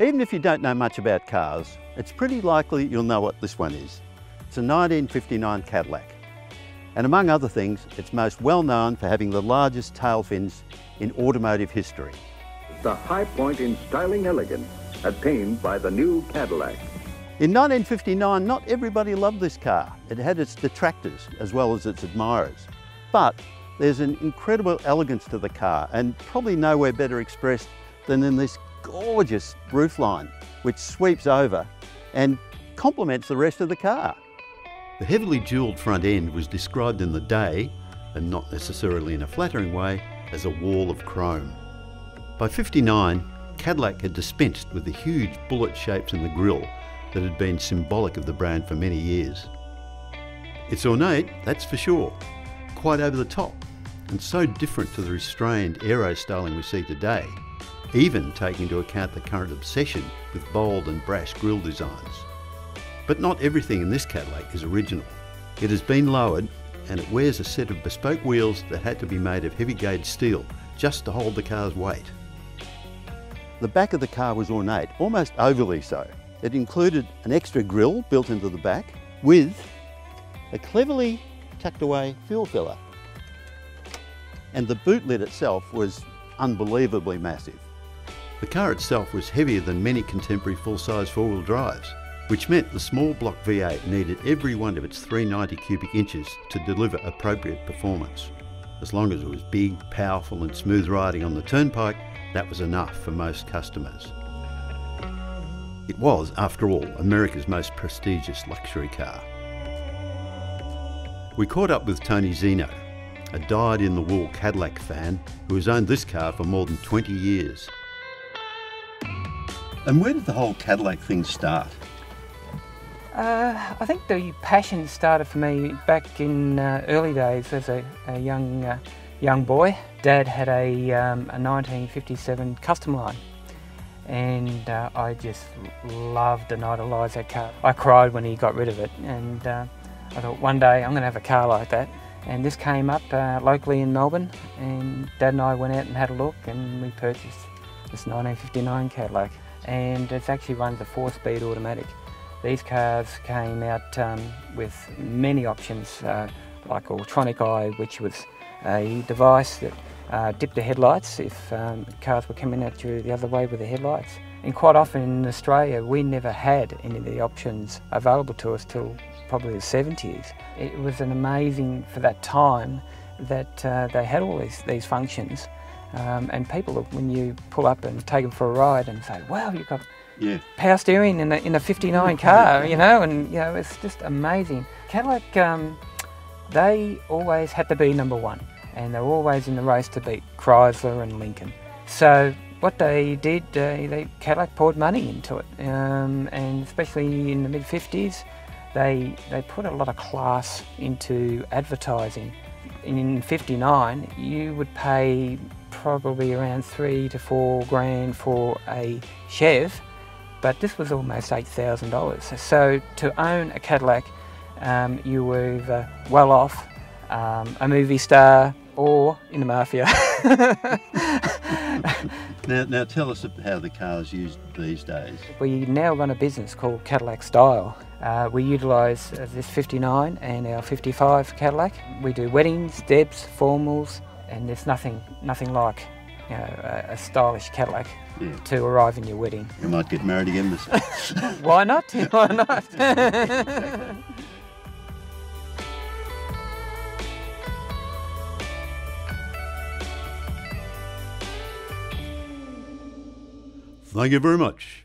Even if you don't know much about cars, it's pretty likely you'll know what this one is. It's a 1959 Cadillac. And among other things, it's most well known for having the largest tail fins in automotive history. The high point in styling elegance attained by the new Cadillac. In 1959, not everybody loved this car. It had its detractors as well as its admirers. But there's an incredible elegance to the car and probably nowhere better expressed than in this gorgeous roofline which sweeps over and complements the rest of the car. The heavily jewelled front end was described in the day, and not necessarily in a flattering way, as a wall of chrome. By 59, Cadillac had dispensed with the huge bullet shapes in the grille that had been symbolic of the brand for many years. It's ornate, that's for sure, quite over the top, and so different to the restrained aero styling we see today even taking into account the current obsession with bold and brash grille designs. But not everything in this Cadillac is original. It has been lowered and it wears a set of bespoke wheels that had to be made of heavy gauge steel just to hold the car's weight. The back of the car was ornate, almost overly so. It included an extra grille built into the back with a cleverly tucked away fuel filler. And the boot lid itself was unbelievably massive. The car itself was heavier than many contemporary full-size four-wheel drives, which meant the small block V8 needed every one of its 390 cubic inches to deliver appropriate performance. As long as it was big, powerful and smooth riding on the turnpike, that was enough for most customers. It was, after all, America's most prestigious luxury car. We caught up with Tony Zeno, a dyed-in-the-wool Cadillac fan who has owned this car for more than 20 years. And where did the whole Cadillac thing start? Uh, I think the passion started for me back in uh, early days as a, a young uh, young boy. Dad had a, um, a 1957 custom line and uh, I just loved and idolised that car. I cried when he got rid of it and uh, I thought one day I'm going to have a car like that and this came up uh, locally in Melbourne and Dad and I went out and had a look and we purchased this 1959 Cadillac and it actually runs a four-speed automatic. These cars came out um, with many options uh, like Autronic Eye which was a device that uh, dipped the headlights if um, cars were coming at you the other way with the headlights. And quite often in Australia we never had any of the options available to us till probably the 70s. It was an amazing for that time that uh, they had all these, these functions um, and people, when you pull up and take them for a ride and say, wow, you've got yeah. power steering in a, in a 59 car, you know, and, you know, it's just amazing. Cadillac, um, they always had to be number one and they were always in the race to beat Chrysler and Lincoln. So what they did, uh, they Cadillac poured money into it, um, and especially in the mid 50s, they they put a lot of class into advertising. In 59, you would pay probably around three to four grand for a Chev, but this was almost $8,000. So to own a Cadillac, um, you were well off, um, a movie star, or in the mafia. now, now tell us how the car is used these days. We now run a business called Cadillac Style. Uh, we utilise uh, this 59 and our 55 Cadillac. We do weddings, debs, formals, and there's nothing nothing like you know, a, a stylish Cadillac yeah. to arrive in your wedding. You might get married again this Why not? Why not? Thank you very much.